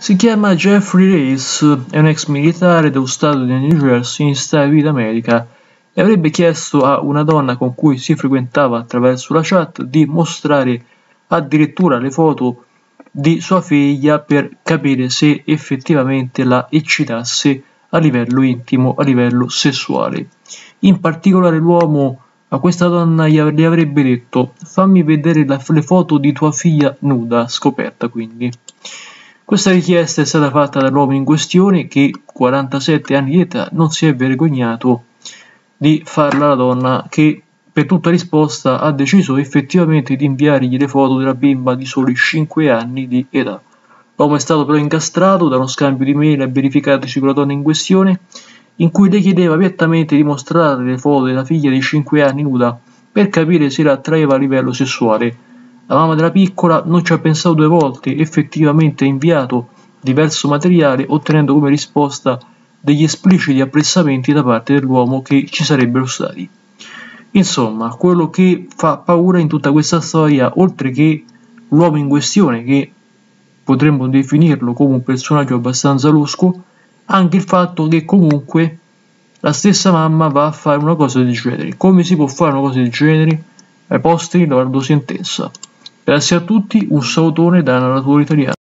Si chiama Jeffrey Race, è un ex militare dello stato di New Jersey in Stati Uniti d'America e avrebbe chiesto a una donna con cui si frequentava attraverso la chat di mostrare addirittura le foto di sua figlia per capire se effettivamente la eccitasse a livello intimo, a livello sessuale. In particolare l'uomo a questa donna gli avrebbe detto fammi vedere la, le foto di tua figlia nuda, scoperta quindi. Questa richiesta è stata fatta dall'uomo in questione che, 47 anni di età, non si è vergognato di farla alla donna che per tutta risposta ha deciso effettivamente di inviargli le foto della bimba di soli 5 anni di età. L'uomo è stato però incastrato da uno scambio di mail verificatosi con la donna in questione, in cui le chiedeva apertamente di mostrare le foto della figlia di 5 anni nuda per capire se la attraeva a livello sessuale la mamma della piccola non ci ha pensato due volte, effettivamente ha inviato diverso materiale ottenendo come risposta degli espliciti apprezzamenti da parte dell'uomo che ci sarebbero stati. Insomma, quello che fa paura in tutta questa storia, oltre che l'uomo in questione, che potremmo definirlo come un personaggio abbastanza losco, anche il fatto che comunque la stessa mamma va a fare una cosa del genere. Come si può fare una cosa del genere? Ai posteri Leonardo Sentenza. Grazie a tutti, un salutone da narratore italiano.